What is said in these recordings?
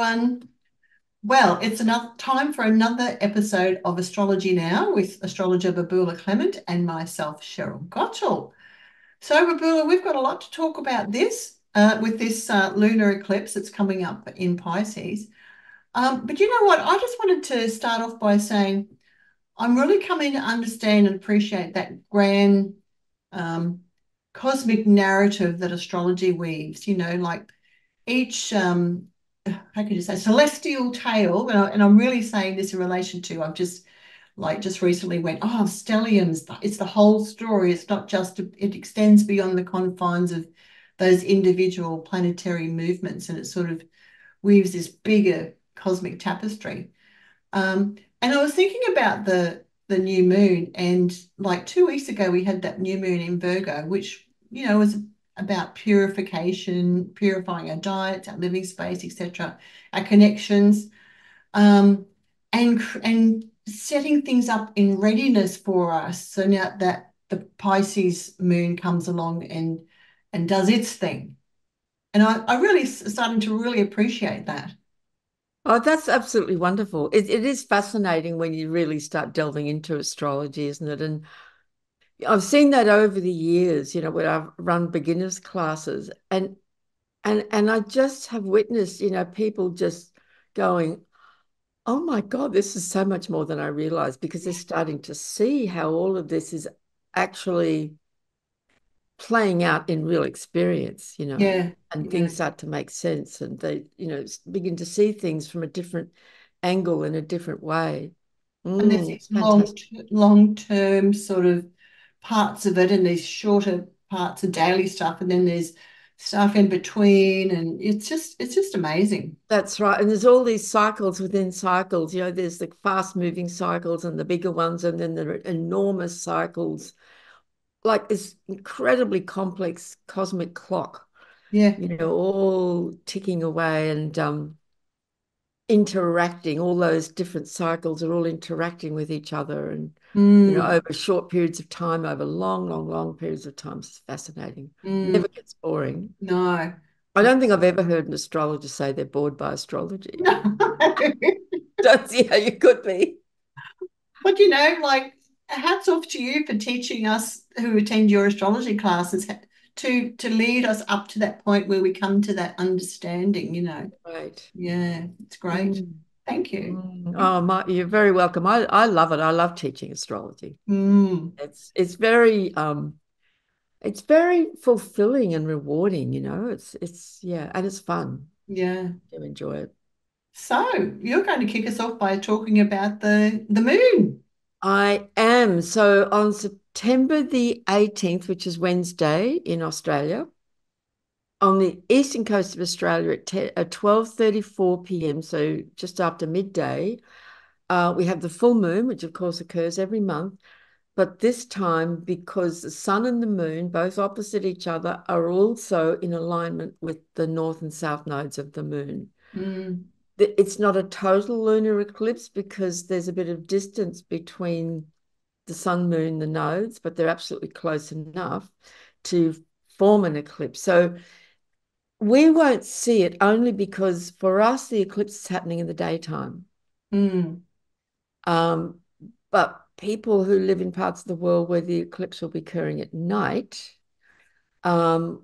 everyone. Well, it's enough time for another episode of Astrology Now with astrologer Babula Clement and myself, Sheryl Gottschall. So, Babula, we've got a lot to talk about this uh, with this uh, lunar eclipse that's coming up in Pisces. Um, but you know what? I just wanted to start off by saying I'm really coming to understand and appreciate that grand um, cosmic narrative that astrology weaves. You know, like each um, how could you say celestial tale, and, I, am really saying this in relation to I've just like just recently went oh stelliums it's the whole story. It's not just it extends beyond the confines of those individual planetary movements and it sort of weaves this bigger cosmic tapestry. Um, and I was thinking about the the new moon and like two weeks ago we had that new moon in Virgo which you know was about purification, purifying our diets, our living space, etc., our connections, um, and and setting things up in readiness for us. So now that the Pisces moon comes along and and does its thing, and I, I really starting to really appreciate that. Oh, that's absolutely wonderful. It, it is fascinating when you really start delving into astrology, isn't it? And I've seen that over the years, you know, when I've run beginners classes and and and I just have witnessed, you know, people just going, oh my God, this is so much more than I realized because they're starting to see how all of this is actually playing out in real experience, you know, yeah, and yeah. things start to make sense and they, you know, begin to see things from a different angle in a different way. Mm, and there's these long, long term sort of parts of it and these shorter parts of daily stuff and then there's stuff in between and it's just it's just amazing. That's right. And there's all these cycles within cycles you know there's the fast moving cycles and the bigger ones and then the enormous cycles. Like this incredibly complex cosmic clock yeah. you know all ticking away and um interacting. All those different cycles are all interacting with each other and mm. you know mm. over short periods of time over long long long periods of time it's fascinating mm. never gets boring no i don't think i've ever heard an astrologer say they're bored by astrology no. don't see how you could be but you know like hats off to you for teaching us who attend your astrology classes to to lead us up to that point where we come to that understanding you know right yeah it's great mm. Thank you. Mm. oh my, you're very welcome. I i love it. I love teaching astrology. Mm. it's it's very um it's very fulfilling and rewarding you know? It's it's yeah and it's fun. Yeah. To enjoy it. So you're going to kick us off by talking about the the moon. I am. So on September the 18th, which is Wednesday in Australia, on the eastern coast of Australia at, at 12.34 p.m., so just after midday, uh, we have the full moon, which of course occurs every month. But this time, because the sun and the moon, both opposite each other, are also in alignment with the north and south nodes of the moon. Mm it's not a total lunar eclipse because there's a bit of distance between the sun, moon, the nodes, but they're absolutely close enough to form an eclipse. So we won't see it only because for us, the eclipse is happening in the daytime. Mm. Um, but people who live in parts of the world where the eclipse will be occurring at night, um,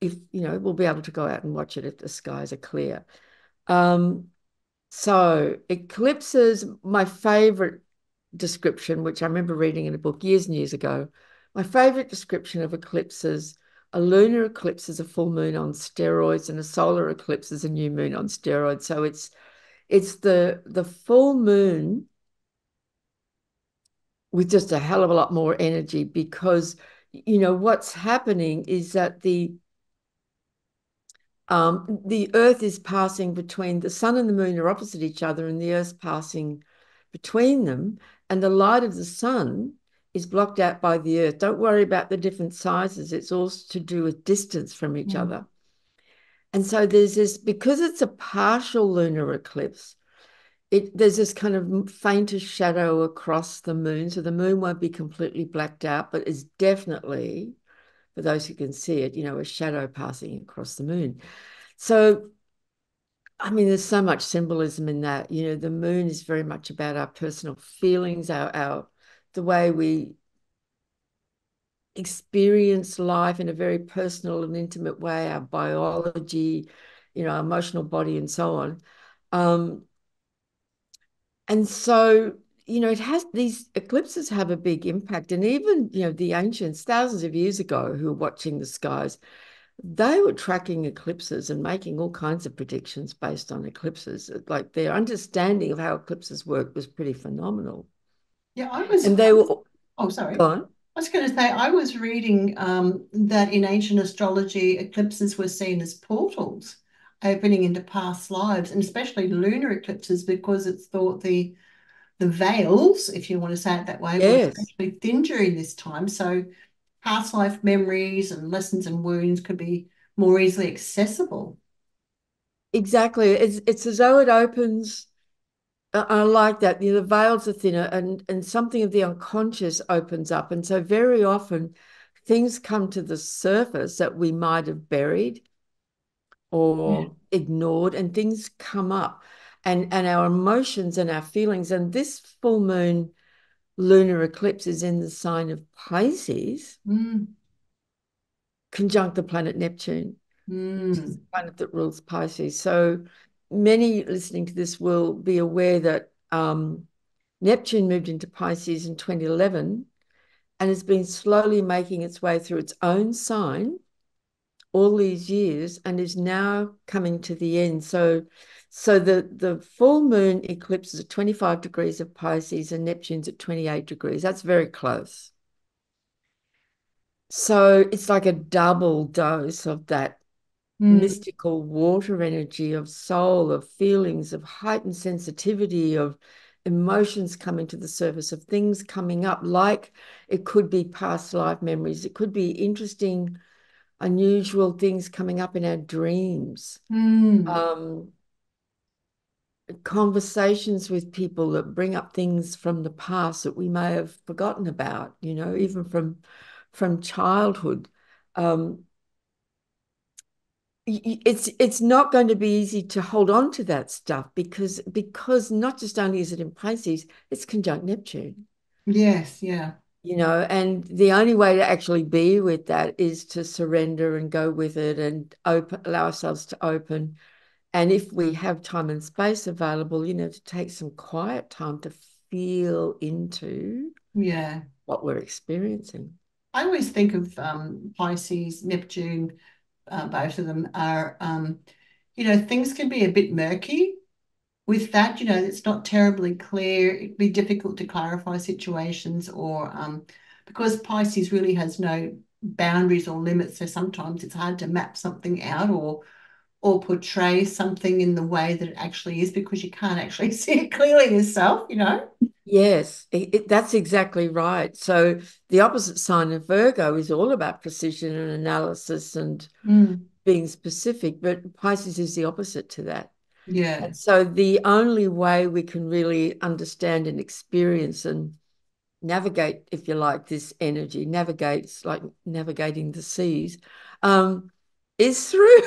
if you know, we'll be able to go out and watch it if the skies are clear. Um, so eclipses, my favorite description, which I remember reading in a book years and years ago, my favorite description of eclipses, a lunar eclipse is a full moon on steroids and a solar eclipse is a new moon on steroids. So it's it's the the full moon with just a hell of a lot more energy because you know what's happening is that the um, the Earth is passing between the sun and the moon are opposite each other, and the Earth's passing between them, and the light of the sun is blocked out by the Earth. Don't worry about the different sizes; it's all to do with distance from each mm. other. And so there's this because it's a partial lunar eclipse. It, there's this kind of fainter shadow across the moon, so the moon won't be completely blacked out, but it's definitely for those who can see it, you know, a shadow passing across the moon. So I mean, there's so much symbolism in that. You know, the moon is very much about our personal feelings, our our the way we experience life in a very personal and intimate way, our biology, you know, our emotional body, and so on. Um, and so, you know, it has these eclipses have a big impact. And even, you know, the ancients, thousands of years ago, who were watching the skies, they were tracking eclipses and making all kinds of predictions based on eclipses. Like their understanding of how eclipses work was pretty phenomenal. Yeah, I was. And they were. Oh, sorry. Go on. I was going to say, I was reading um, that in ancient astrology, eclipses were seen as portals opening into past lives, and especially lunar eclipses, because it's thought the the veils, if you want to say it that way, yes. were especially thin during this time. So past life memories and lessons and wounds could be more easily accessible. Exactly. It's it's as though it opens. I like that. You know, the veils are thinner and, and something of the unconscious opens up. And so very often things come to the surface that we might have buried or yeah. ignored and things come up and and our emotions and our feelings and this full moon lunar eclipse is in the sign of Pisces mm. conjunct the planet Neptune mm. the planet that rules Pisces so many listening to this will be aware that um, Neptune moved into Pisces in 2011 and has been slowly making its way through its own sign all these years and is now coming to the end. So, so the the full moon eclipse is at 25 degrees of Pisces and Neptune's at 28 degrees. That's very close. So it's like a double dose of that mm. mystical water energy of soul, of feelings, of heightened sensitivity, of emotions coming to the surface, of things coming up, like it could be past life memories, it could be interesting unusual things coming up in our dreams. Mm. Um, conversations with people that bring up things from the past that we may have forgotten about, you know, even from from childhood. Um, it's it's not going to be easy to hold on to that stuff because because not just only is it in Pisces, it's conjunct Neptune. Yes, yeah. You know and the only way to actually be with that is to surrender and go with it and open allow ourselves to open. And if we have time and space available you know to take some quiet time to feel into yeah. what we're experiencing. I always think of um, pisces neptune uh, both of them are um, you know things can be a bit murky with that, you know, it's not terribly clear. It'd be difficult to clarify situations or um, because Pisces really has no boundaries or limits. So sometimes it's hard to map something out or or portray something in the way that it actually is because you can't actually see it clearly yourself, you know? Yes, it, it, that's exactly right. So the opposite sign of Virgo is all about precision and analysis and mm. being specific, but Pisces is the opposite to that. Yeah. And so the only way we can really understand and experience and navigate, if you like, this energy, navigates like navigating the seas, um, is through,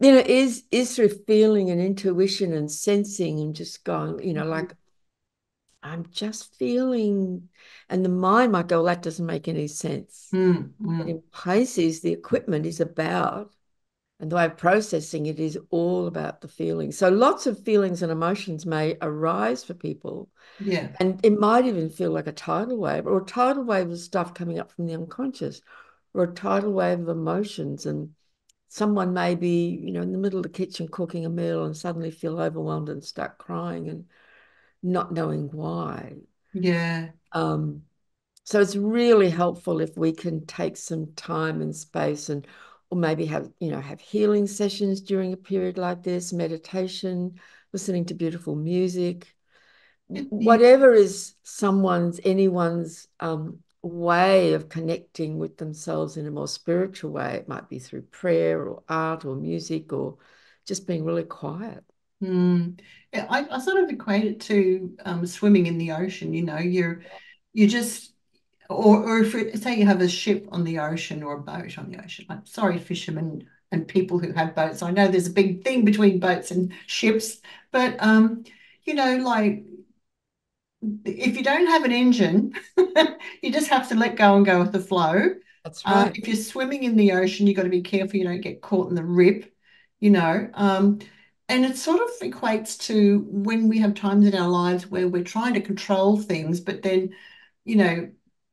you know, is is through feeling and intuition and sensing and just going, you know, mm-hmm. like I'm just feeling, and the mind might go, well, that doesn't make any sense. Mm-hmm. But in Pisces, the equipment is about and the way of processing it is all about the feelings. So lots of feelings and emotions may arise for people. Yeah. And it might even feel like a tidal wave or a tidal wave of stuff coming up from the unconscious or a tidal wave of emotions. And someone may be, you know, in the middle of the kitchen cooking a meal and suddenly feel overwhelmed and start crying and not knowing why. Yeah. Um, so it's really helpful if we can take some time and space and or maybe have you know have healing sessions during a period like this meditation listening to beautiful music whatever is someone's anyone's um, way of connecting with themselves in a more spiritual way it might be through prayer or art or music or just being really quiet mm. yeah, I, I sort of equate it to um, swimming in the ocean you know you're you just or, or if it, say you have a ship on the ocean or a boat on the ocean. I'm sorry, fishermen and people who have boats. I know there's a big thing between boats and ships, but um, you know, like if you don't have an engine, you just have to let go and go with the flow. That's Uh, right. if you're swimming in the ocean, you've got to be careful you don't get caught in the rip, you know. Um, and it sort of equates to when we have times in our lives where we're trying to control things, but then, you know,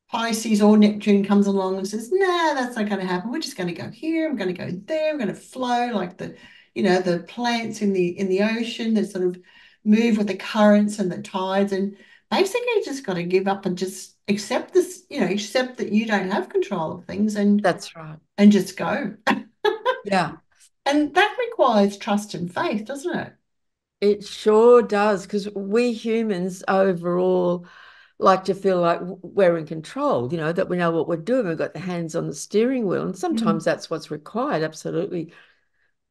Pisces or Neptune comes along and says, nah, that's not going to happen. We're just going to go here. I'm going to go there. I'm going to flow like the, you know, the plants in the in the ocean that sort of move with the currents and the tides. And basically you just got to give up and just accept this, you know, accept that you don't have control of things and That's right. and just go. Yeah. And that requires trust and faith, doesn't it? It sure does, because we humans overall like to feel like we're in control, you know, that we know what we're doing. We've got the hands on the steering wheel, and sometimes Mm, that's what's required, absolutely.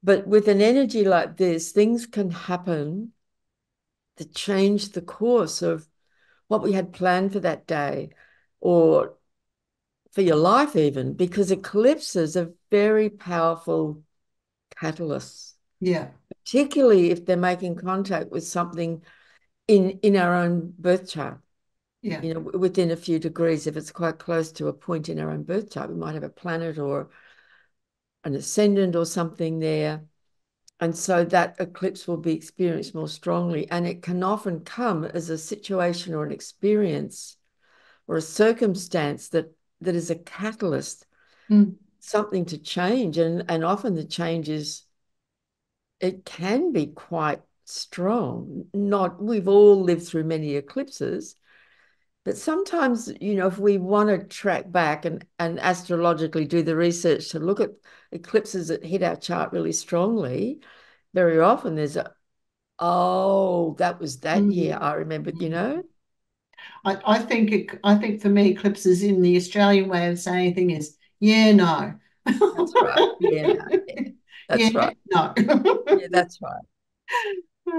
But with an energy like this, things can happen that change the course of what we had planned for that day or for your life, even, because eclipses are very powerful catalysts, yeah, particularly if they're making contact with something in in our own birth chart. yeah. You know, within a few degrees, if it's quite close to a point in our own birth chart, we might have a planet or an ascendant or something there. And so that eclipse will be experienced more strongly. And it can often come as a situation or an experience or a circumstance that that is a catalyst, Mm, something to change. And and often the change is it can be quite strong. Not we've all lived through many eclipses, but sometimes, you know, if we want to track back and, and astrologically do the research to look at eclipses that hit our chart really strongly, very often there's a, oh, that was that year. mm, I remember, you know, I, I think it, I think for me, eclipses in the Australian way of saying thing is yeah, no. that's right. Yeah, no, yeah, Yeah, that's right. no. Yeah, that's right.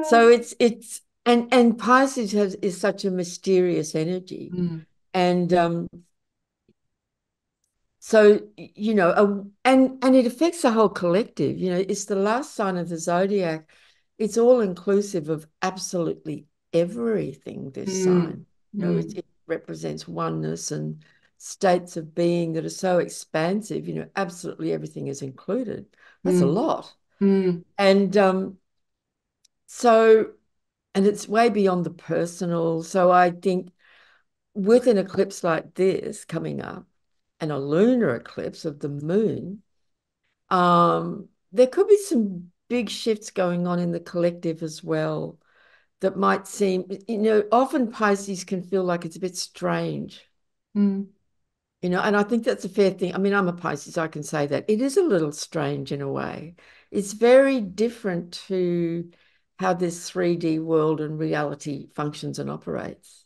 So it's it's and and Pisces has is such a mysterious energy. Mm, And um So, you know, uh, and and it affects the whole collective. You know, it's the last sign of the zodiac. It's all inclusive of absolutely everything, this mm, sign. You know, it, mm, it represents oneness and states of being that are so expansive, you know, absolutely everything is included. That's a mm, lot. mm, And um, so, and it's way beyond the personal. So I think with an eclipse like this coming up, and a lunar eclipse of the moon, um, there could be some big shifts going on in the collective as well that might seem, you know, often Pisces can feel like it's a bit strange, mm, you know, and I think that's a fair thing. I mean, I'm a Pisces, I can say that. It is a little strange in a way. It's very different to how this 3D world and reality functions and operates.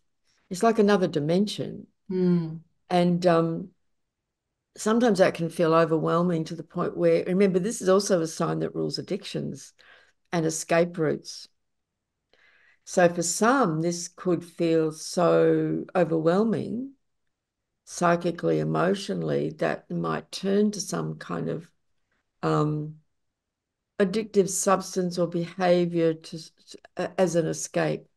It's like another dimension. mm, And um, sometimes that can feel overwhelming to the point where, remember, this is also a sign that rules addictions and escape routes. So for some, this could feel so overwhelming psychically, emotionally, that might turn to some kind of um, addictive substance or behavior to, as an escape.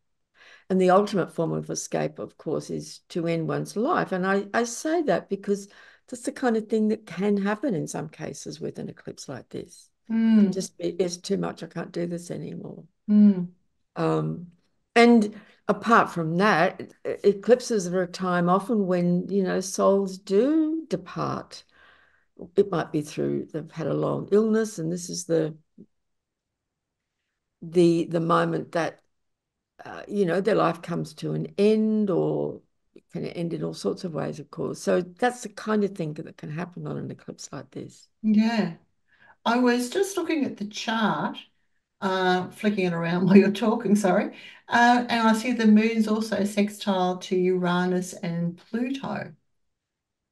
And the ultimate form of escape, of course, is to end one's life. And I, I say that because that's the kind of thing that can happen in some cases with an eclipse like this. Mm, just be, it's too much. I can't do this anymore. mm, Um, and apart from that, eclipses are a time often when, you know, souls do depart. It might be through they've had a long illness, and this is the the the moment that uh, you know, their life comes to an end or can end in all sorts of ways, of course. So that's the kind of thing that can happen on an eclipse like this. yeah. I was just looking at the chart, uh, flicking it around while you're talking, sorry. Uh, and I see the moon's also sextile to Uranus and Pluto.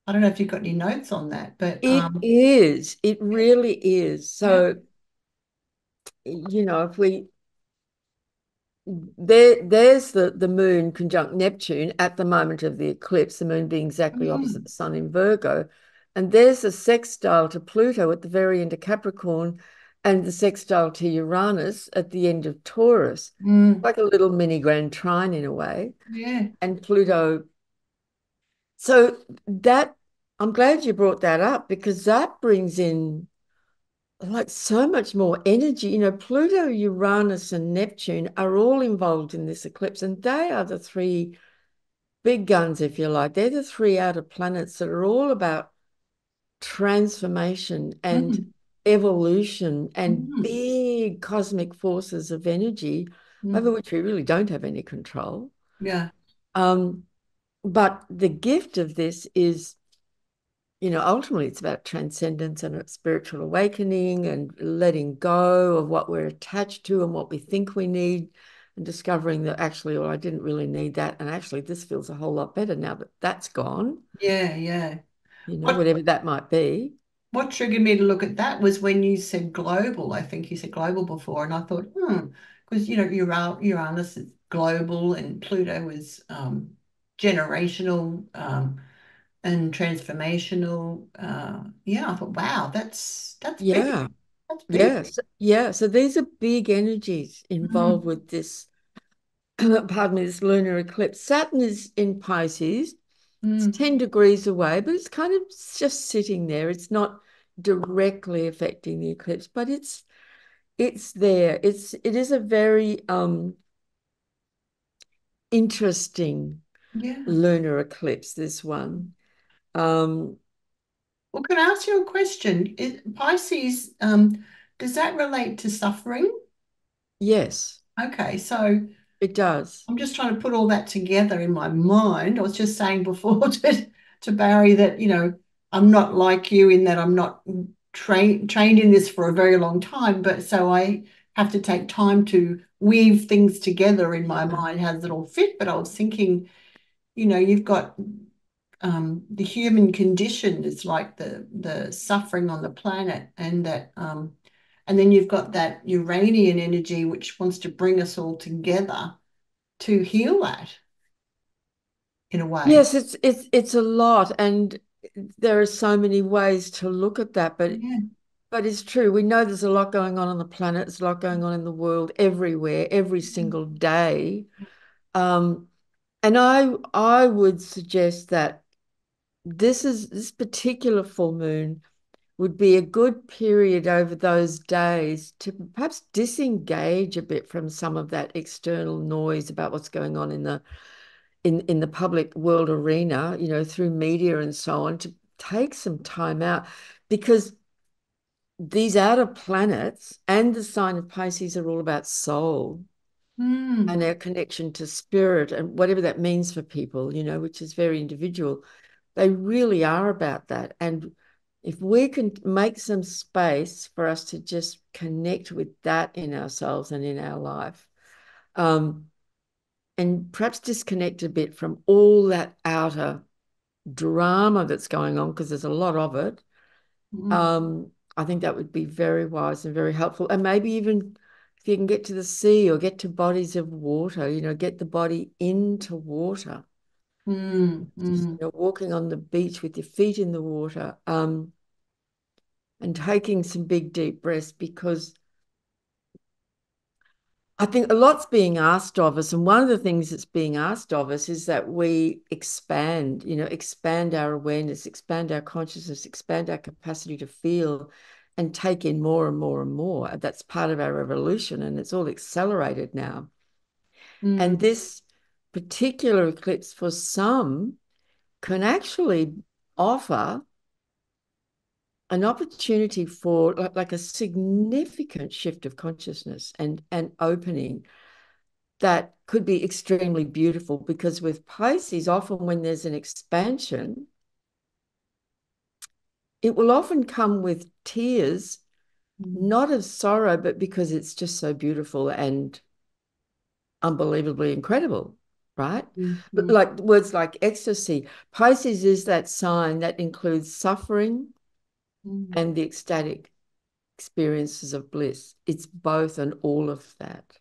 I don't know if you've got any notes on that, but It um, is. It really is. yeah. So, you know, if we there there's the the moon conjunct Neptune at the moment of the eclipse, the moon being exactly opposite Mm, the sun in Virgo. And there's a sextile to Pluto at the very end of Capricorn and the sextile to Uranus at the end of Taurus, Mm, like a little mini grand trine in a way. yeah. And Pluto. So that, I'm glad you brought that up because that brings in like so much more energy. You know, Pluto, Uranus, and Neptune are all involved in this eclipse, and they are the three big guns, if you like. They're the three outer planets that are all about transformation and Mm, evolution and mm, big cosmic forces of energy over mm. which we really don't have any control. Yeah. Um, but the gift of this is, you know, ultimately it's about transcendence and a spiritual awakening and letting go of what we're attached to and what we think we need and discovering that actually, well, I didn't really need that. And actually, this feels a whole lot better now that that's gone, Yeah, yeah. you know, What whatever that might be. what triggered me to look at that was when you said global. I think you said global before, and I thought, hmm, because you know Uranus, Uranus is global and Pluto is um, generational um, and transformational. Uh, yeah, I thought, wow, that's that's big. Yeah. That's big. Yes. Yeah. So these are big energies involved Mm, with this, pardon me, this lunar eclipse. Saturn is in Pisces. It's mm, 10 degrees away, but it's kind of just sitting there. It's not directly affecting the eclipse, but it's it's there. It's it is a very um interesting yeah. lunar eclipse, this one. Um, Well, can I ask you a question? Is, Pisces, um, does that relate to suffering? yes, Okay, so it does. I'm just trying to put all that together in my mind. I was just saying before to, to Barry that, you know, I'm not like you in that I'm not trained trained in this for a very long time, but so I have to take time to weave things together in my mind. How does it all fit? But I was thinking, you know, you've got um, the human condition is like the the suffering on the planet, and that um, and then you've got that Uranian energy which wants to bring us all together to heal that in a way. Yes, it's it's it's a lot, and there are so many ways to look at that, but Yeah. but it's true. We know there's a lot going on on the planet, there's a lot going on in the world everywhere, every single day. Um, and I I would suggest that this is this particular full moon would be a good period over those days to perhaps disengage a bit from some of that external noise about what's going on in the in in the public world arena, you know, through media and so on, to take some time out because these outer planets and the sign of Pisces are all about soul and Mm, our connection to spirit and whatever that means for people, you know, which is very individual. They really are about that. And if we can make some space for us to just connect with that in ourselves and in our life, um, and perhaps disconnect a bit from all that outer drama that's going on, because there's a lot of it, mm, um, I think that would be very wise and very helpful. And maybe even if you can get to the sea or get to bodies of water, you know, get the body into water. mm, Just, you mm, know, walking on the beach with your feet in the water, um, and taking some big deep breaths because I think a lot's being asked of us, and one of the things that's being asked of us is that we expand, you know, expand our awareness, expand our consciousness, expand our capacity to feel and take in more and more and more. That's part of our evolution, and it's all accelerated now. And mm, this particular eclipse for some can actually offer an opportunity for like, like a significant shift of consciousness and and opening that could be extremely beautiful because with Pisces, often when there's an expansion, it will often come with tears, mm, not of sorrow, but because it's just so beautiful and unbelievably incredible, right? mm, But like words like ecstasy, Pisces is that sign that includes suffering mm. and the ecstatic experiences of bliss. It's both and all of that.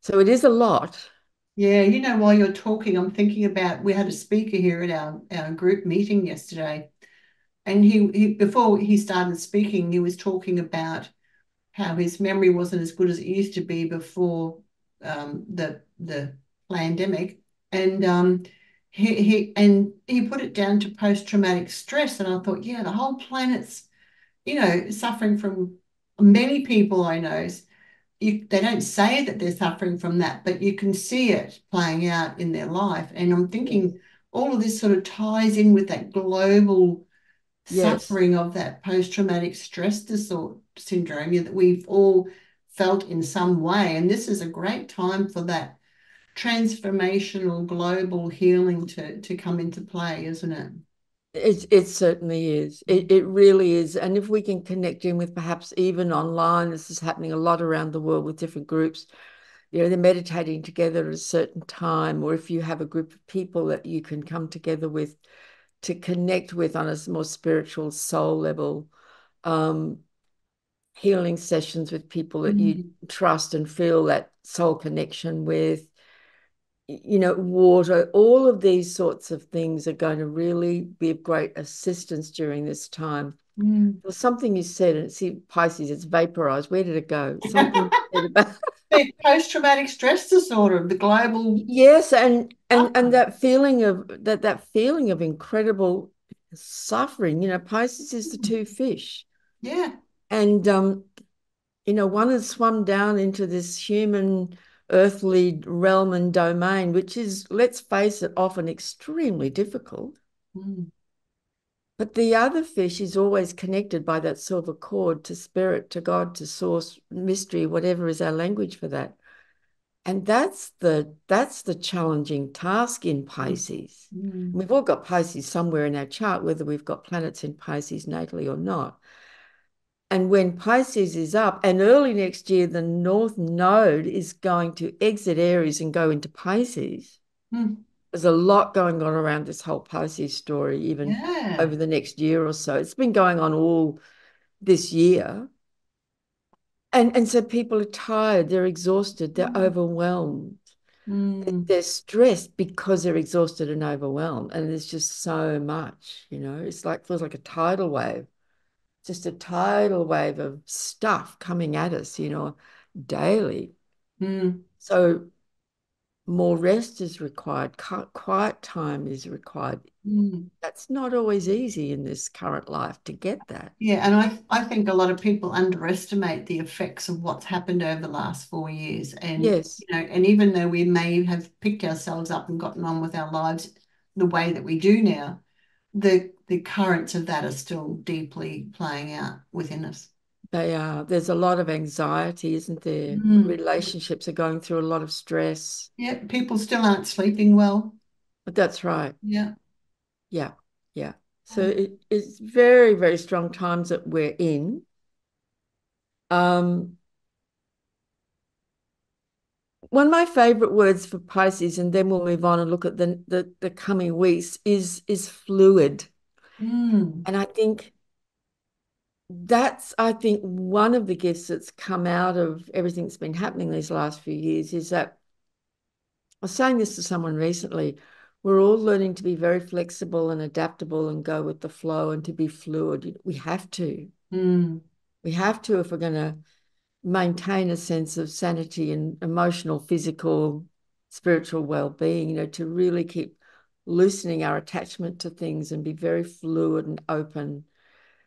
So it is a lot. Yeah, you know, while you're talking, I'm thinking about we had a speaker here at our, our group meeting yesterday, and he, he before he started speaking, he was talking about how his memory wasn't as good as it used to be before um, the the pandemic, and um, he he and he put it down to post traumatic stress, and I thought, yeah, the whole planet's you know suffering from many people I know. You, they don't say that they're suffering from that, but you can see it playing out in their life. And I'm thinking all of this sort of ties in with that global Yes. suffering of that post-traumatic stress disorder syndrome that we've all felt in some way. And this is a great time for that transformational global healing to, to come into play, isn't it? It, it certainly is. It, it really is. And if we can connect in with perhaps even online, this is happening a lot around the world with different groups. You know, they're meditating together at a certain time, or if you have a group of people that you can come together with to connect with on a more spiritual soul level, um, healing sessions with people that you Mm. trust and feel that soul connection with you know, water, all of these sorts of things are going to really be of great assistance during this time. Mm. Was something you said, and see, Pisces, it's vaporized. Where did it go? Something you said about The post-traumatic stress disorder, the global yes, and and and that feeling of that that feeling of incredible suffering. You know, Pisces is the two fish, Yeah. and um, you know, one has swum down into this human earthly realm and domain, which is, let's face it, often extremely difficult. Mm. But the other fish is always connected by that silver cord to spirit, to God, to source, mystery, whatever is our language for that. And that's the that's the challenging task in Pisces. Mm. We've all got Pisces somewhere in our chart, whether we've got planets in Pisces natally or not. And when Pisces is up, and early next year, the North Node is going to exit Aries and go into Pisces. Mm. There's a lot going on around this whole Pisces story, even Yeah. over the next year or so. It's been going on all this year. And, and so people are tired, they're exhausted, they're Mm. overwhelmed, Mm. they're stressed because they're exhausted and overwhelmed. And there's just so much, you know, it's like feels like a tidal wave just a tidal wave of stuff coming at us, you know, daily. Mm. So more rest is required, quiet time is required. Mm. That's not always easy in this current life to get that. Yeah, and I, I think a lot of people underestimate the effects of what's happened over the last four years. And Yes, you know, and even though we may have picked ourselves up and gotten on with our lives the way that we do now, the the currents of that are still deeply playing out within us. They are. There's a lot of anxiety, isn't there? Mm. Relationships are going through a lot of stress. Yeah, people still aren't sleeping well. But that's right. Yeah. Yeah, yeah. So it, it's very, very strong times that we're in. Um, one of my favorite words for Pisces, and then we'll move on and look at the the, the coming weeks, is is fluid. Mm. And I think that's I think one of the gifts that's come out of everything that's been happening these last few years is that I was saying this to someone recently. We're all learning to be very flexible and adaptable and go with the flow and to be fluid. We have to. Mm. We have to if we're going to maintain a sense of sanity and emotional, physical, spiritual well-being, you know, to really keep loosening our attachment to things and be very fluid and open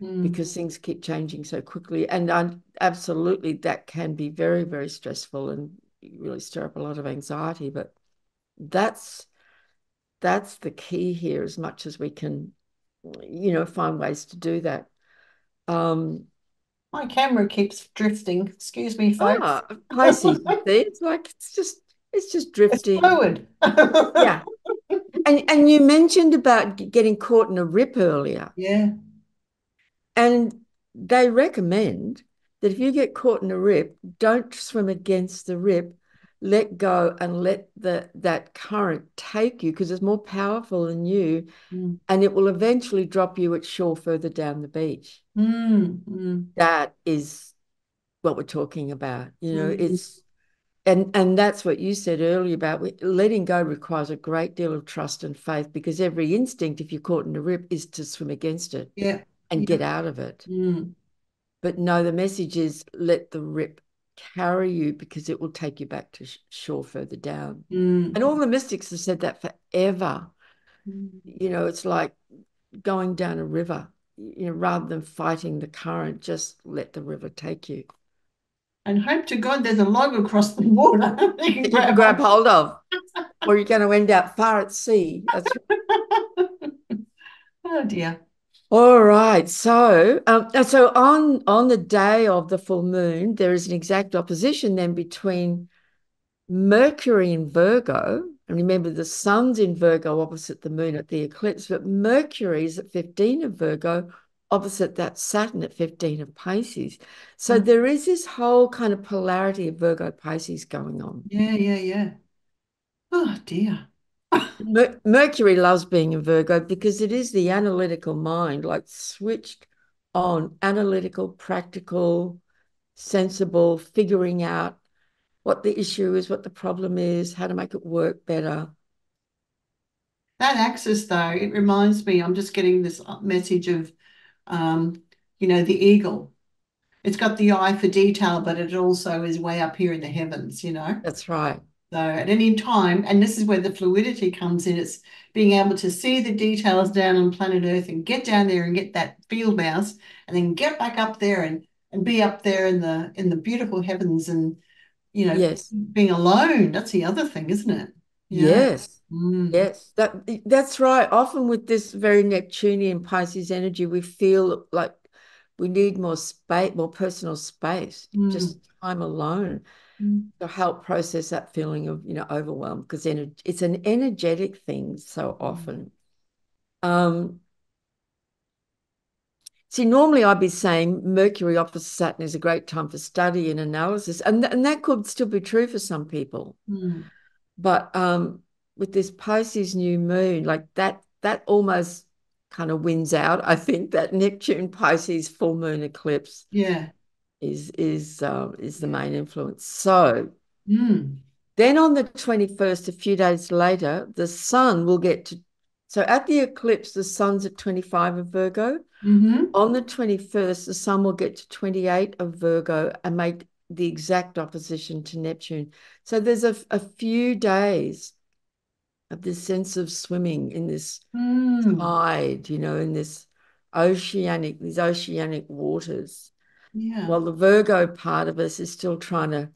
Mm. because things keep changing so quickly. And I, absolutely, that can be very, very stressful and really stir up a lot of anxiety. But that's that's the key here, as much as we can, you know, find ways to do that. Um, My camera keeps drifting. Excuse me, folks. ah, Pisces, see, it's like it's just it's just It's drifting. fluid. Yeah. And and you mentioned about getting caught in a rip earlier. Yeah. And they recommend that if you get caught in a rip, don't swim against the rip. Let go and let the that current take you because it's more powerful than you, Mm. and it will eventually drop you at shore further down the beach. Mm. Mm. That is what we're talking about. You know, Mm. it's and and that's what you said earlier about letting go requires a great deal of trust and faith because every instinct, if you're caught in a rip, is to swim against it Yeah. And Yeah. get out of it. Mm. But no, the message is let the rip carry you because it will take you back to shore further down. Mm. And all the mystics have said that forever. Mm. You know, it's like going down a river. You know, rather than fighting the current, just let the river take you. And hope to God there's a log across the water you can grab grab hold hold of, or you're going to end up far at sea. That's Oh dear. All right. So, um, so on on the day of the full moon, there is an exact opposition then between Mercury in Virgo, and remember the sun's in Virgo opposite the moon at the eclipse, but Mercury is at 15 of Virgo opposite that Saturn at 15 of Pisces. So Mm. there is this whole kind of polarity of Virgo Pisces going on. Yeah, yeah, yeah. Oh dear. Mer Mercury loves being in Virgo because it is the analytical mind, like switched on, analytical, practical, sensible, figuring out what the issue is, what the problem is, how to make it work better. That axis, though, it reminds me, I'm just getting this message of, um, you know, the eagle. It's got the eye for detail, but it also is way up here in the heavens, you know? That's right. So at any time, and this is where the fluidity comes in, it's being able to see the details down on planet Earth and get down there and get that field mouse and then get back up there and, and be up there in the in the beautiful heavens and you know Yes. being alone. That's the other thing, isn't it? Yeah. Yes. Mm. Yes. That that's right. Often with this very Neptunian Pisces energy, we feel like we need more space, more personal space, Mm. just time alone. Mm. to help process that feeling of you know overwhelm because it's an energetic thing so often um see normally i'd be saying mercury opposite saturn is a great time for study and analysis and, th and that could still be true for some people Mm. but um with this pisces new moon like that that almost kind of wins out i think that neptune pisces full moon eclipse Yeah. Is is uh, is the main influence so Mm. Then on the 21st, a few days later, the sun will get to. So at the eclipse, the sun's at 25 of Virgo. Mm-hmm. On the 21st, the sun will get to 28 of Virgo and make the exact opposition to Neptune. So there's a, a few days of this sense of swimming in this Mm. tide, you know, in this oceanic, these oceanic waters, Yeah. while the Virgo part of us is still trying to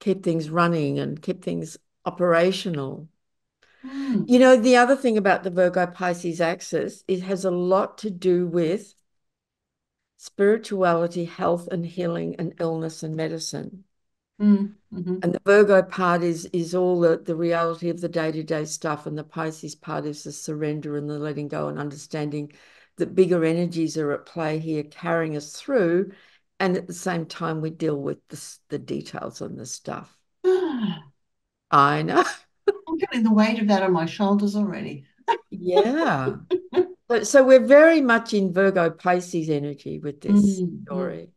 keep things running and keep things operational. Mm. You know, the other thing about the Virgo Pisces axis, it has a lot to do with spirituality, health and healing and illness and medicine. Mm. Mm-hmm. And the Virgo part is is all the, the reality of the day-to-day stuff, and the Pisces part is the surrender and the letting go and understanding that bigger energies are at play here, carrying us through. And at the same time, we deal with the, the details on the stuff. I know. I'm feeling the weight of that on my shoulders already. Yeah. But so we're very much in Virgo Pisces energy with this Mm, mm. story.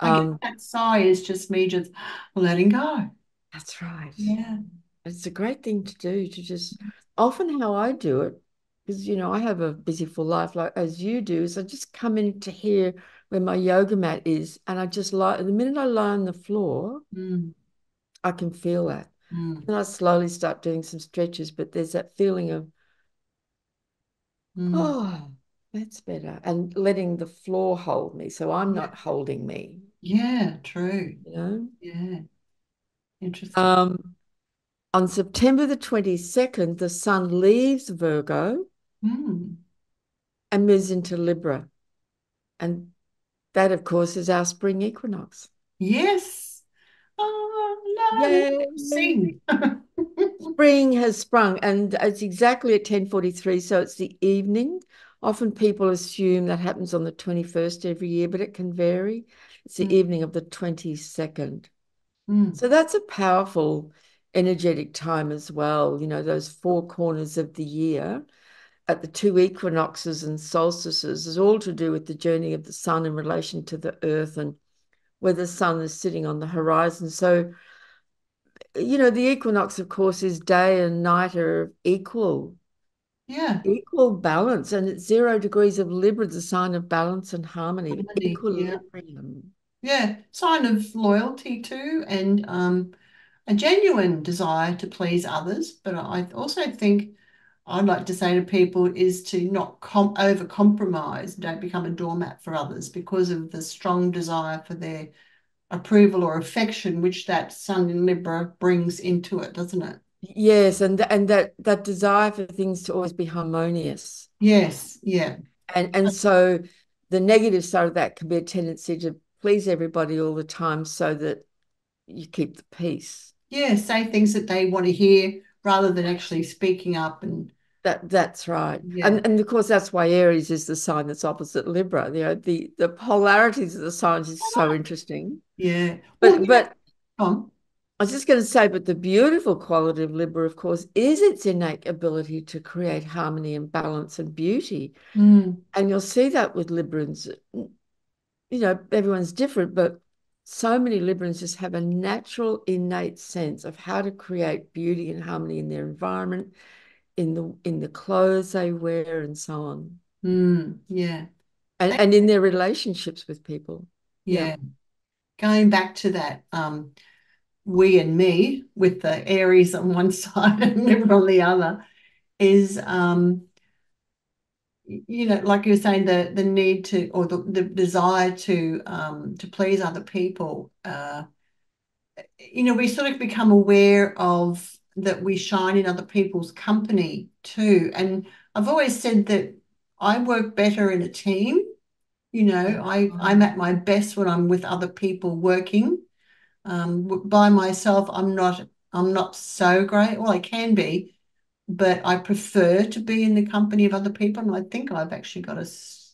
Um, that sigh is just me just letting go. that's right. Yeah. It's a great thing to do to just often how I do it, because you know, I have a busy full life like as you do, is I just come in to here where my yoga mat is, and I just lie the minute I lie on the floor, Mm, I can feel that. mm, And I slowly start doing some stretches, but there's that feeling of, mm. oh, that's better. And letting the floor hold me. So I'm Yeah. not holding me, Yeah, true. you know? Yeah. Interesting. Um, on September the 22nd, the sun leaves Virgo Mm. and moves into Libra. And that, of course, is our spring equinox. Yes. Oh, no. Yay! Sing. Spring has sprung, and it's exactly at 10:43, so it's the evening. Often people assume that happens on the 21st every year, but it can vary. It's the Mm. evening of the 22nd. Mm. So that's a powerful energetic time as well. You know, those four corners of the year at the two equinoxes and solstices is all to do with the journey of the sun in relation to the earth and where the sun is sitting on the horizon. So you know, the equinox, of course, is day and night are equal, Yeah. equal balance, and it's zero degrees of Libra, the sign of balance and harmony, Harmony, yeah. Yeah. Sign of loyalty too, and um, a genuine desire to please others. But I also think I'd like to say to people is to not com over compromise, don't become a doormat for others because of the strong desire for their approval or affection, which that Sun in Libra brings into it, doesn't it? Yes, and th and that that desire for things to always be harmonious. Yes, yeah. And and so the negative side of that can be a tendency to please everybody all the time so that you keep the peace. Yeah, say things that they want to hear rather than actually speaking up and that that's right. Yeah. And and of course that's why Aries is the sign that's opposite Libra. You know, the the polarities of the signs is so interesting. Yeah. But well, but um, I was just going to say, but the beautiful quality of Libra, of course, is its innate ability to create harmony and balance and beauty. Mm. And you'll see that with Librans. You know, everyone's different, but so many Librans just have a natural, innate sense of how to create beauty and harmony in their environment, in the in the clothes they wear, and so on. Mm. Yeah. And, and in their relationships with people. Yeah. yeah. Going back to that, um, we and me with the Aries on one side and Libra on the other is um you know like you were saying the the need to or the, the desire to um to please other people uh you know we sort of become aware of that we shine in other people's company too. And I've always said that I work better in a team you know I I'm at my best when I'm with other people working. Um, by myself, I'm not I'm not so great. Well, I can be, but I prefer to be in the company of other people. And I think I've actually got a,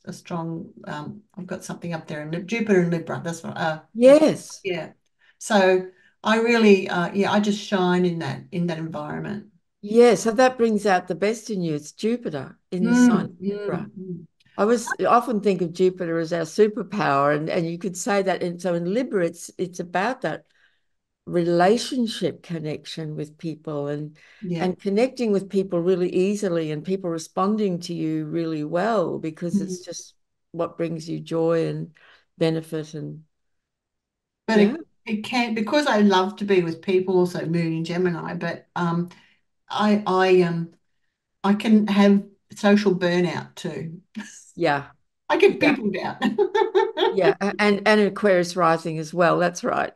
a strong um, I've got something up there in Jupiter and Libra. That's what. Uh, yes. Yeah. So I really, uh, yeah, I just shine in that in that environment. Yeah. So that brings out the best in you. It's Jupiter in the mm, sign of Libra. Mm, mm. I was I often think of Jupiter as our superpower, and, and you could say that. And so in Libra, it's it's about that relationship connection with people and yeah. and connecting with people really easily and people responding to you really well because mm -hmm. it's just what brings you joy and benefit and but yeah. it, it can because I love to be with people also moon in Gemini but um I I um I can have social burnout too yeah. I get people yeah. down. yeah, and and Aquarius rising as well. That's right.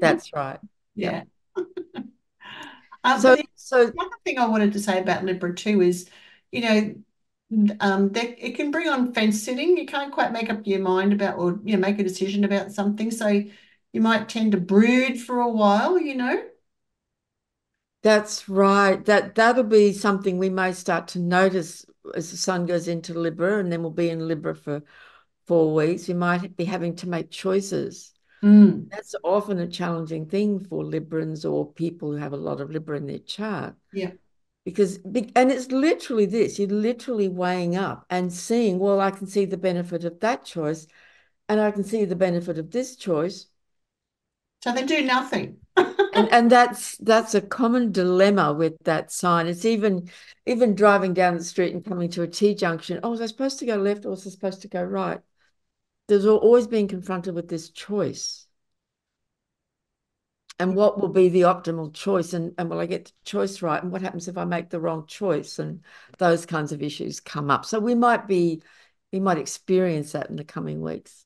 That's right. Yeah. um, so, the, so one thing I wanted to say about Libra too is, you know, um, that it can bring on fence sitting. You can't quite make up your mind about or you know make a decision about something. So you might tend to brood for a while. You know. That's right. That that'll be something we may start to notice as the sun goes into Libra, and then we'll be in Libra for four weeks. We might be having to make choices. Mm. That's often a challenging thing for Librans or people who have a lot of Libra in their chart. Yeah. Because, and it's literally this you're literally weighing up and seeing, well, I can see the benefit of that choice and I can see the benefit of this choice. So they do nothing and and that's that's a common dilemma with that sign. It's even even driving down the street and coming to a T junction. Oh, was I supposed to go left or was I supposed to go right? There's always being confronted with this choice. And what will be the optimal choice? And, and will I get the choice right? And what happens if I make the wrong choice? And those kinds of issues come up. So we might be, we might experience that in the coming weeks.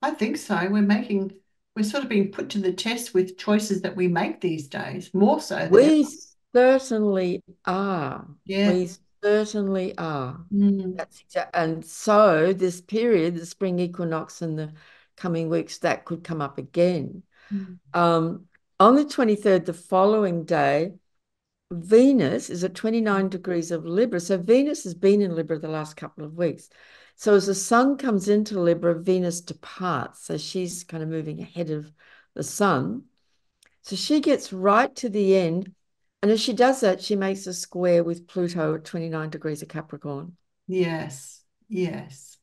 I think so. We're making we're sort of being put to the test with choices that we make these days, more so. we certainly are. Yeah. We certainly are. Mm. That's exact. And so this period, the spring equinox and the coming weeks, that could come up again. Mm. Um, on the 23rd, the following day, Venus is at 29 degrees of Libra. So Venus has been in Libra the last couple of weeks. So as the sun comes into Libra, Venus departs. So she's kind of moving ahead of the sun. So she gets right to the end. And as she does that, she makes a square with Pluto at 29 degrees of Capricorn. Yes, yes.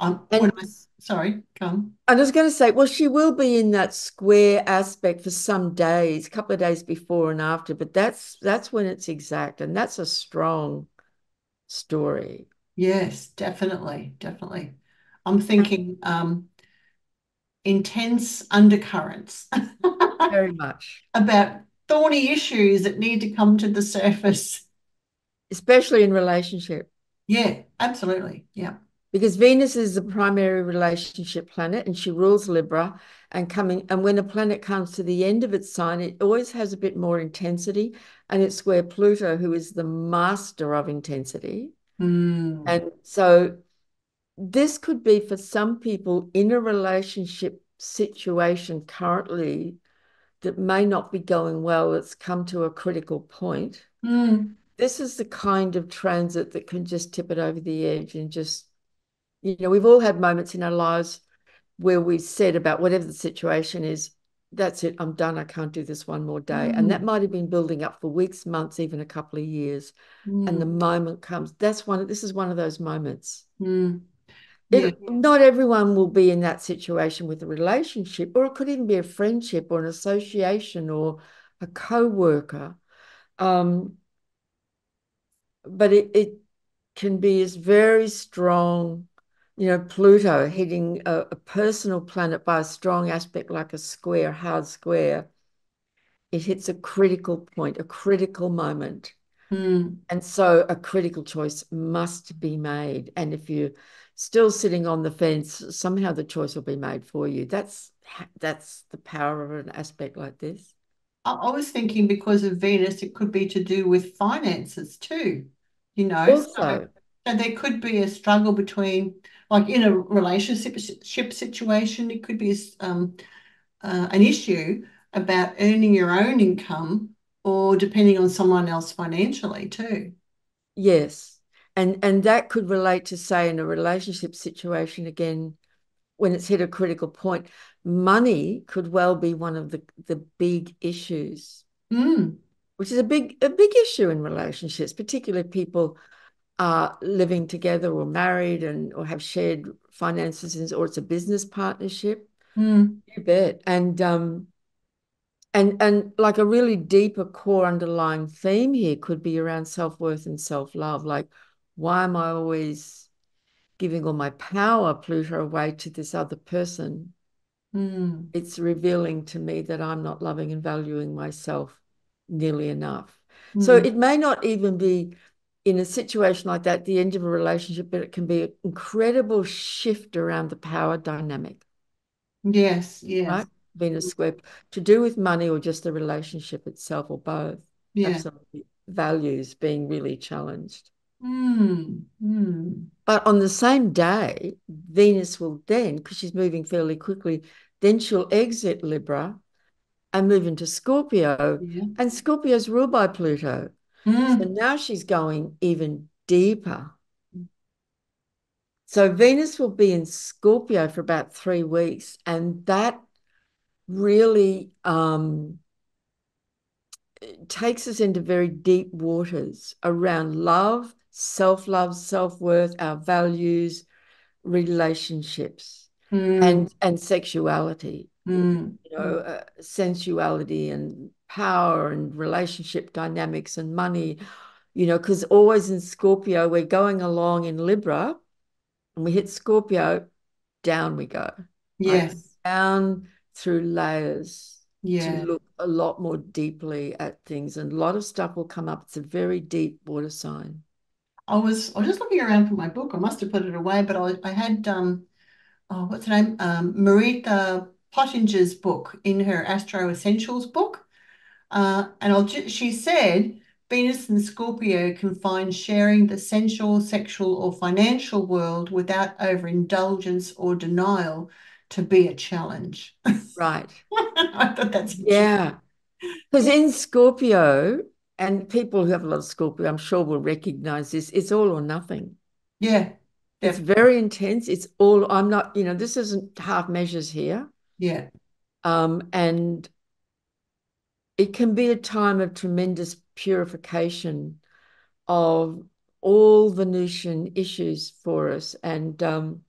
Um, when And I, sorry, come. I was going to say, well, she will be in that square aspect for some days, a couple of days before and after, but that's that's when it's exact, and that's a strong story. Yes, definitely, definitely. I'm thinking um, intense undercurrents Very much. about thorny issues that need to come to the surface. Especially in relationship. Yeah, absolutely. Yeah. Because Venus is the primary relationship planet and she rules Libra and coming and when a planet comes to the end of its sign, it always has a bit more intensity. And it's where Pluto, who is the master of intensity. Mm. And so this could be for some people in a relationship situation currently that may not be going well, it's come to a critical point. Mm. This is the kind of transit that can just tip it over the edge and just, you know, we've all had moments in our lives where we said about whatever the situation is, that's it, I'm done, I can't do this one more day. Mm. And that might have been building up for weeks, months, even a couple of years. Mm. And the moment comes, that's one, this is one of those moments. Mm. Yeah. It, not everyone will be in that situation with a relationship, or it could even be a friendship or an association or a co-worker. Um, but it, it can be as very strong, you know, Pluto hitting a, a personal planet by a strong aspect like a square, a hard square. It hits a critical point, a critical moment. Mm. And so a critical choice must be made. And if you're still sitting on the fence, somehow the choice will be made for you. That's that's the power of an aspect like this. I was thinking because of Venus, it could be to do with finances too. You know, also, so, there could be a struggle between, like in a relationship situation, it could be um, uh, an issue about earning your own income or depending on someone else financially too. Yes. And and that could relate to say in a relationship situation again when it's hit a critical point money could well be one of the the big issues mm. which is a big a big issue in relationships particularly people are living together or married and or have shared finances or it's a business partnership mm. you bet and um and and like a really deeper core underlying theme here could be around self-worth and self-love like why am i always giving all my power pluto away to this other person mm. it's revealing to me that i'm not loving and valuing myself nearly enough mm. so it may not even be in a situation like that the end of a relationship but it can be an incredible shift around the power dynamic yes yes right Venus square to do with money or just the relationship itself or both. Yeah. Absolutely. Values being really challenged. Mm, mm. But on the same day, Venus will then, because she's moving fairly quickly, then she'll exit Libra and move into Scorpio. Yeah. And Scorpio's ruled by Pluto. Mm. So now she's going even deeper. So Venus will be in Scorpio for about three weeks, and that really um, takes us into very deep waters around love, self love, self worth, our values, relationships, mm. and and sexuality. Mm. You know, uh, sensuality and power and relationship dynamics and money. You know, because always in Scorpio, we're going along in Libra, and we hit Scorpio, down we go. Yes. Down through layers yeah. to look a lot more deeply at things. And a lot of stuff will come up. It's a very deep water sign. I was I was just looking around for my book. I must have put it away, but I, I had um oh what's her name? Um Maritha Pottenger's book in her Astro Essentials book. Uh, and I'll she said Venus and Scorpio can find sharing the sensual, sexual, or financial world without overindulgence or denial to be a challenge. Right. I thought that's yeah. Because in Scorpio, and people who have a lot of Scorpio, I'm sure will recognize this, it's all or nothing. Yeah. It's very intense. It's all, I'm not, you know, this isn't half measures here. Yeah. Um, and it can be a time of tremendous purification of all Venusian issues for us. And um,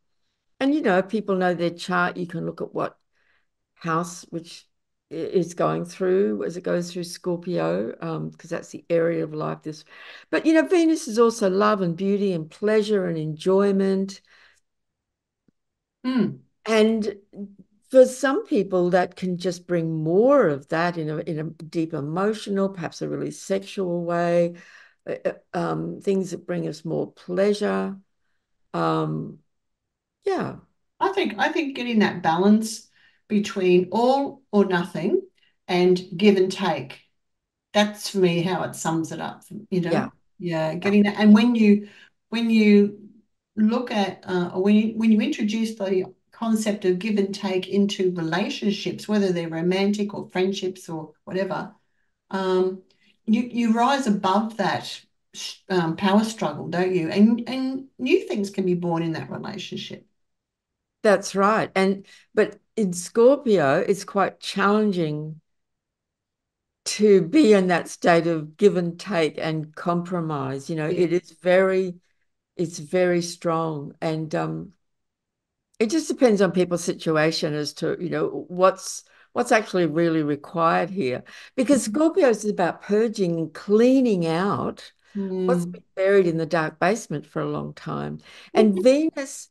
And you know, people know their chart. You can look at what house which is going through as it goes through Scorpio, um, because that's the area of life. This, but you know, Venus is also love and beauty and pleasure and enjoyment. Mm. And for some people, that can just bring more of that in a in a deep emotional, perhaps a really sexual way. Uh, uh, um, things that bring us more pleasure. Um, yeah. I think I think getting that balance between all or nothing and give and take. That's for me how it sums it up, you know. Yeah. Yeah, Yeah. getting that. And when you when you look at uh, when you when you introduce the concept of give and take into relationships, whether they're romantic or friendships or whatever, um, you you rise above that um, power struggle, don't you? And and new things can be born in that relationship. That's right. And but in Scorpio, it's quite challenging to be in that state of give and take and compromise. You know, Yeah. it is very, it's very strong. And um it just depends on people's situation as to, you know, what's what's actually really required here. Because mm-hmm. Scorpio is about purging and cleaning out what's mm. been buried in the dark basement for a long time. And mm-hmm. Venus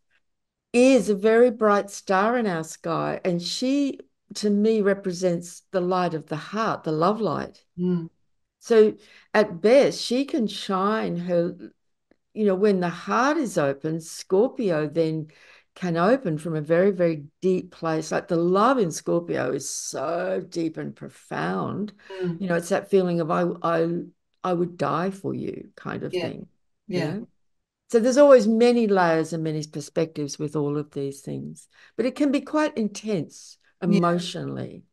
is a very bright star in our sky, and she, to me, represents the light of the heart, the love light. Mm. So at best, she can shine her, you know, when the heart is open, Scorpio then can open from a very, very deep place. Like the love in Scorpio is so deep and profound. Mm. You know, it's that feeling of I, I, I would die for you kind of Yeah. thing, you Yeah. know? So there's always many layers and many perspectives with all of these things, but it can be quite intense Yeah. emotionally.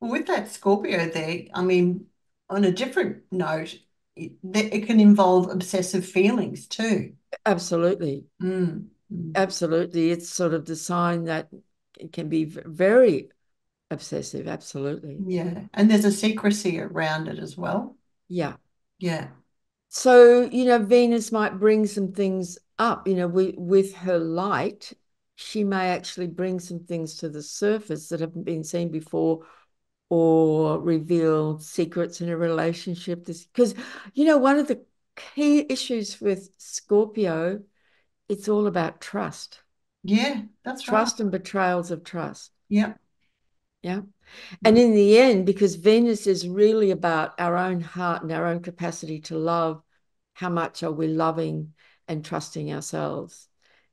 Well, with that Scorpio there, I mean, on a different note, it, it can involve obsessive feelings too. Absolutely. Mm. Mm. Absolutely. It's sort of the sign that it can be very obsessive. Absolutely. Yeah. And there's a secrecy around it as well. Yeah. Yeah. So, you know, Venus might bring some things up, you know, with, with her light, she may actually bring some things to the surface that haven't been seen before or reveal secrets in a relationship. This because, you know, one of the key issues with Scorpio, it's all about trust. Yeah, that's right. Trust and betrayals of trust. Yeah. Yeah. And in the end, because Venus is really about our own heart and our own capacity to love, how much are we loving and trusting ourselves?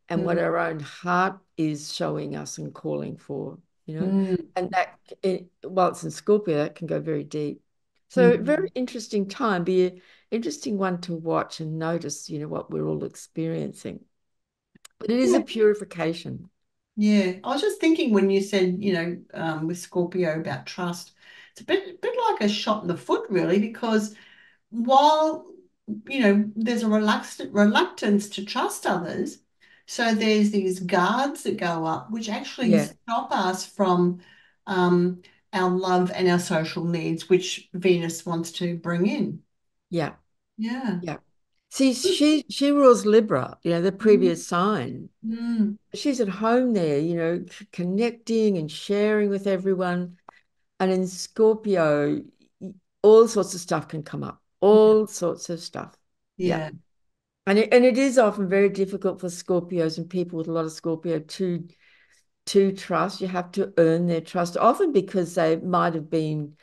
And what Mm. our own heart is showing us and calling for, you know? Mm. And that, it, while it's in Scorpio, that can go very deep. So, Mm. very interesting time, be an interesting one to watch and notice, you know, what we're all experiencing. But it is a purification. Yeah. I was just thinking when you said, you know, um, with Scorpio about trust, it's a bit, bit like a shot in the foot, really, because while, you know, there's a reluctant reluctance to trust others, so there's these guards that go up, which actually Yeah. stop us from um, our love and our social needs, which Venus wants to bring in. Yeah. Yeah. Yeah. See, she she rules Libra, you know, the Mm. previous sign. Mm. She's at home there, you know, c- connecting and sharing with everyone. And in Scorpio, all sorts of stuff can come up, all sorts of stuff. Yeah. Yeah. And it, and it is often very difficult for Scorpios and people with a lot of Scorpio to to trust. You have to earn their trust, often because they might have been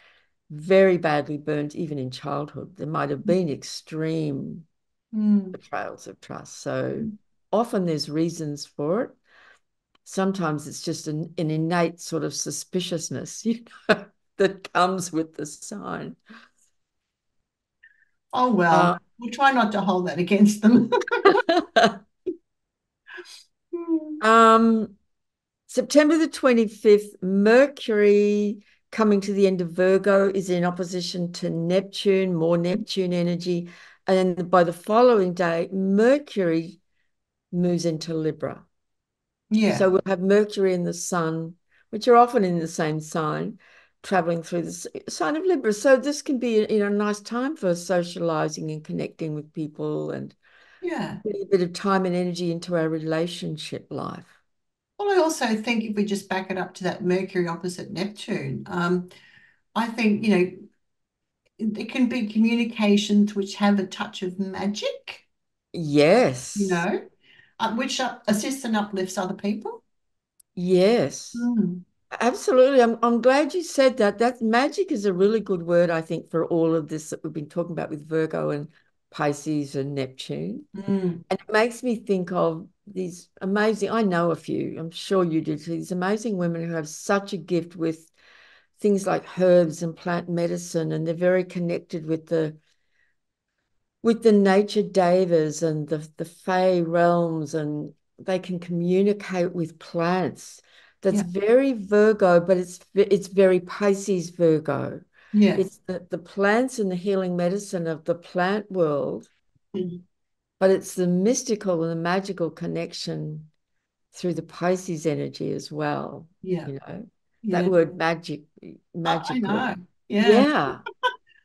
very badly burnt, even in childhood. There might have been extreme Mm. betrayals of trust. So often there's reasons for it. Sometimes it's just an, an innate sort of suspiciousness, you know, that comes with the sign. Oh, well, Uh, we'll try not to hold that against them. um, September the 25th, Mercury coming to the end of Virgo is in opposition to Neptune, more Neptune energy. And then by the following day, Mercury moves into Libra. Yeah. So we'll have Mercury and the Sun, which are often in the same sign, traveling through the sign of Libra. So this can be you know, a nice time for socializing and connecting with people and Yeah. a bit of time and energy into our relationship life. Well, I also think if we just back it up to that Mercury opposite Neptune, um, I think, you know, it can be communications which have a touch of magic, Yes. you know, uh, which assists and uplifts other people. Yes. Mm. Absolutely. I'm I'm glad you said that. That magic is a really good word, I think, for all of this that we've been talking about with Virgo and Pisces and Neptune. Mm. And it makes me think of these amazing, I know a few, I'm sure you do too, these amazing women who have such a gift with things like herbs and plant medicine, and they're very connected with the with the nature devas and the the fey realms, and they can communicate with plants. That's Yeah, very Virgo, but it's it's very Pisces Virgo. yeah, It's the, the plants and the healing medicine of the plant world, Mm. but it's the mystical and the magical connection through the Pisces energy as well. yeah, You know, that yeah. word magic, I, I magical. know. Yeah. Yeah.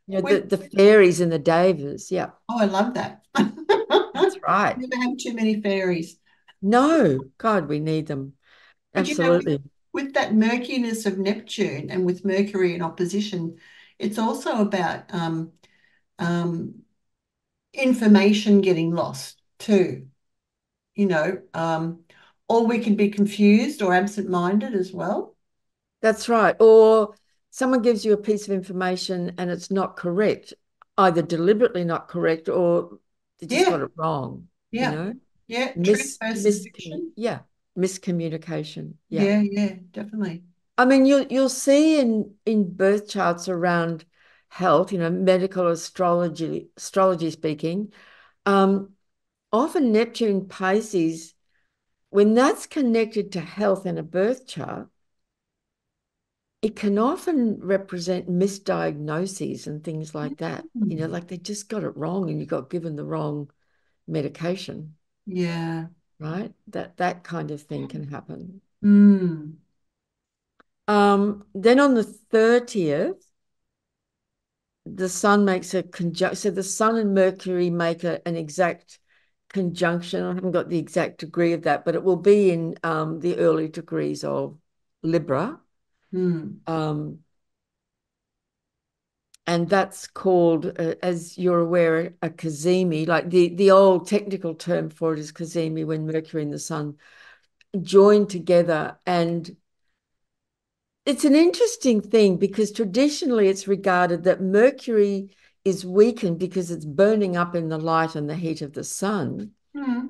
You know, the, the fairies and the devas. Yeah, oh, I love that. that's right. Never have too many fairies. No, God, we need them. But you know, with, Absolutely. with that murkiness of Neptune and with Mercury in opposition, it's also about um, um, information getting lost too. You know, um, or we can be confused or absent-minded as well. That's right. Or someone gives you a piece of information and it's not correct, either deliberately not correct or they just got it wrong, you yeah, know? yeah. Mis fiction. yeah, miscommunication. Yeah. Yeah, yeah, definitely. I mean, you'll you'll see in in birth charts around health, you know, medical astrology, astrology speaking, um, often Neptune Pisces, when that's connected to health in a birth chart, it can often represent misdiagnoses and things like that. You know, Mm. like they just got it wrong and you got given the wrong medication, Yeah. right? That that kind of thing can happen. Mm. Um, then on the 30th, the sun makes a conjunction. So the sun and Mercury make a, an exact conjunction. I haven't got the exact degree of that, but it will be in um, the early degrees of Libra. Mm. Um, and that's called, uh, as you're aware, a cazimi. Like the, the old technical term for it is cazimi when Mercury and the sun join together. And it's an interesting thing because traditionally it's regarded that Mercury is weakened because it's burning up in the light and the heat of the sun. Mm.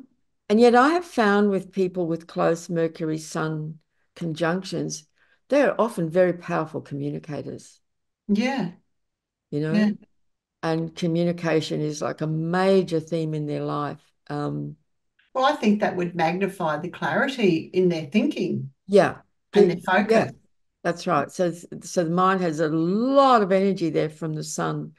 And yet I have found with people with close Mercury Sun conjunctions, they're often very powerful communicators, Yeah. you Yeah. know, and communication is like a major theme in their life. Um, Well, I think that would magnify the clarity in their thinking yeah, and their the, yeah, focus. that's right. So, so the mind has a lot of energy there from the sun.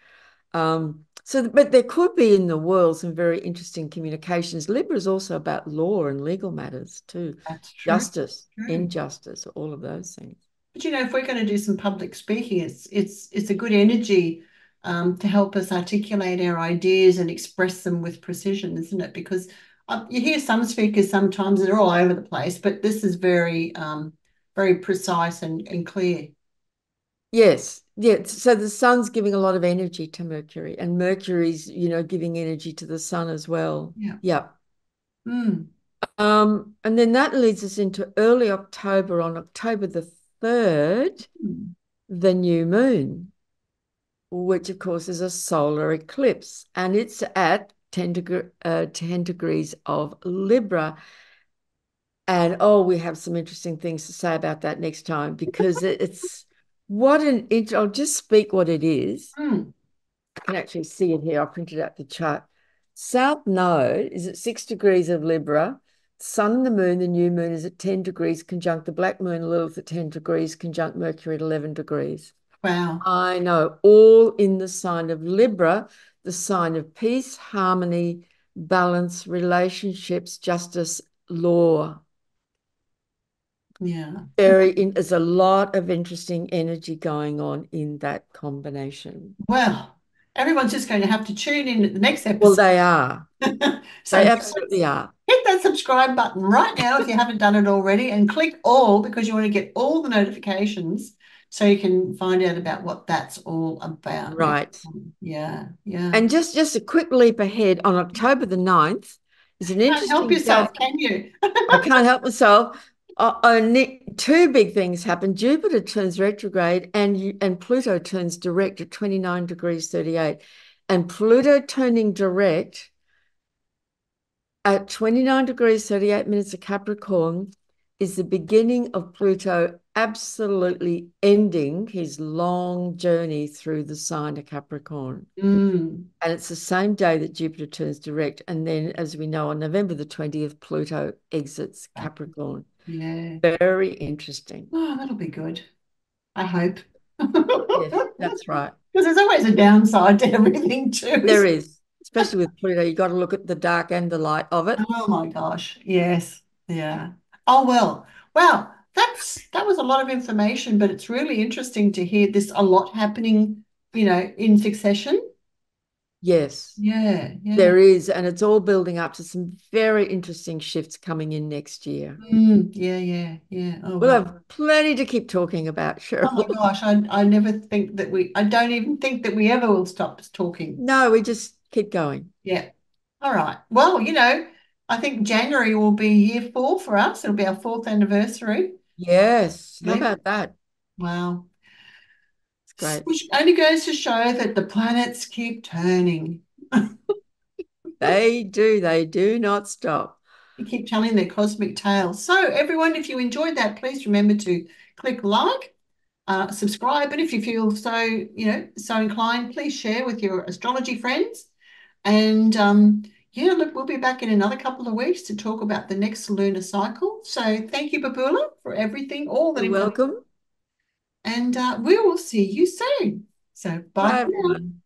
Um, so, but there could be in the world some very interesting communications. Libra is also about law and legal matters too, That's true. justice, injustice, all of those things. But you know, if we're going to do some public speaking, it's it's it's a good energy um, to help us articulate our ideas and express them with precision, isn't it? Because uh, you hear some speakers sometimes they're all over the place, but this is very um, very precise and, and clear. Yes, yeah. So the sun's giving a lot of energy to Mercury, and Mercury's, you know, giving energy to the sun as well. Yeah. Yeah. Mm. Um, and then that leads us into early October. On October the 3rd, Mm. the new moon, which of course is a solar eclipse, and it's at 10, deg uh, 10 degrees of Libra. And oh, we have some interesting things to say about that next time because it's what an I'll just speak what it is. Mm. I can actually see it here. I printed out the chart. South Node is at six degrees of Libra. Sun and the moon, the new moon is at 10 degrees conjunct the black moon, Lilith at 10 degrees conjunct Mercury at 11 degrees. Wow. I know, all in the sign of Libra, the sign of peace, harmony, balance, relationships, justice, law. Yeah. Very in, there's a lot of interesting energy going on in that combination. Well, everyone's just going to have to tune in at the next episode. Well, they are. So They absolutely are. Hit that subscribe button right now if you haven't done it already and click all because you want to get all the notifications so you can find out about what that's all about. Right. Yeah, yeah. And just just a quick leap ahead on October the 9th is an interesting. Can't help yourself, day. can you? I can't help myself. Uh, uh, two big things happen. Jupiter turns retrograde and and Pluto turns direct at 29 degrees 38. And Pluto turning direct at 29 degrees 38 minutes of Capricorn is the beginning of Pluto absolutely ending his long journey through the sign of Capricorn. Mm. And it's the same day that Jupiter turns direct. And then, as we know, on November the 20th, Pluto exits Capricorn. Yeah. Very interesting. Oh, that'll be good. I hope. yes, that's right. Because there's always a downside to everything, too. There is, especially with Pluto. You've got to look at the dark and the light of it. Oh, my gosh. Yes. Yeah. Oh, well. Well, that's that was a lot of information, but it's really interesting to hear this a lot happening, you know, in succession. Yes. Yeah, yeah. There is, and it's all building up to some very interesting shifts coming in next year. Mm, yeah, yeah, yeah. Oh, we'll wow. have plenty to keep talking about, Sheryl. Oh my gosh, I, I never think that we, I don't even think that we ever will stop talking. No, we just keep going. Yeah. All right. Well, you know, I think January will be year four for us. It'll be our fourth anniversary. Yes. How about that? Wow. It's great. Which only goes to show that the planets keep turning. they do. They do not stop. They keep telling their cosmic tales. So, everyone, if you enjoyed that, please remember to click like, uh, subscribe, and if you feel so, you know, so inclined, please share with your astrology friends. And um, yeah, look, we'll be back in another couple of weeks to talk about the next lunar cycle. So, thank you, Babula, for everything. All that. You're welcome. And uh, we will see you soon. So bye, bye everyone.